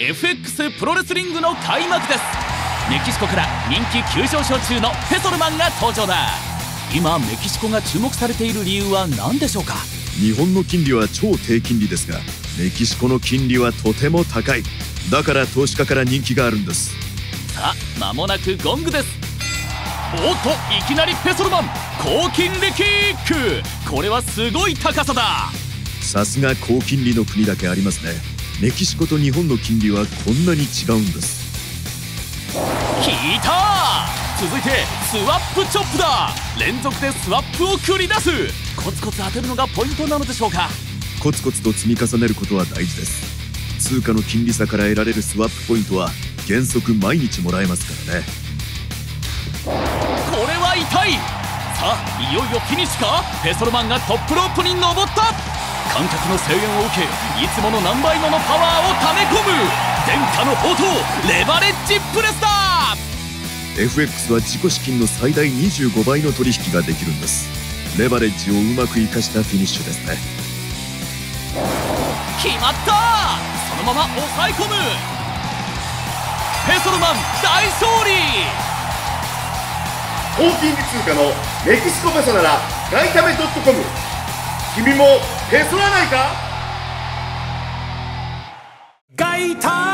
FX プロレスリングの開幕です。メキシコから人気急上昇中のペソルマンが登場だ。今メキシコが注目されている理由は何でしょうか？日本の金利は超低金利ですがメキシコの金利はとても高い。だから投資家から人気があるんです。さあ間もなくゴングです。おっといきなりペソルマン。高金利キック。これはすごい高さだ。さすが高金利の国だけありますねメキシコと日本の金利はこんなに違うんです。効いた続いてスワップチョップだ。連続でスワップを繰り出す。コツコツ当てるのがポイントなのでしょうか。コツコツと積み重ねることは大事です。通貨の金利差から得られるスワップポイントは原則毎日もらえますからね。これは痛い。さあいよいよフィニッシュか？ペソルマンがトップロープに登った観客の声援を受けいつもの何倍ものパワーをため込む殿下の宝刀レバレッジプレスだ。FX は自己資金の最大25倍の取引ができるんです。レバレッジをうまく活かしたフィニッシュですね。決まった！そのまま抑え込む。ペソルマン大勝利！高金利通貨のメキシコペソならガイタメ .com 君もへそらないか？ガイタ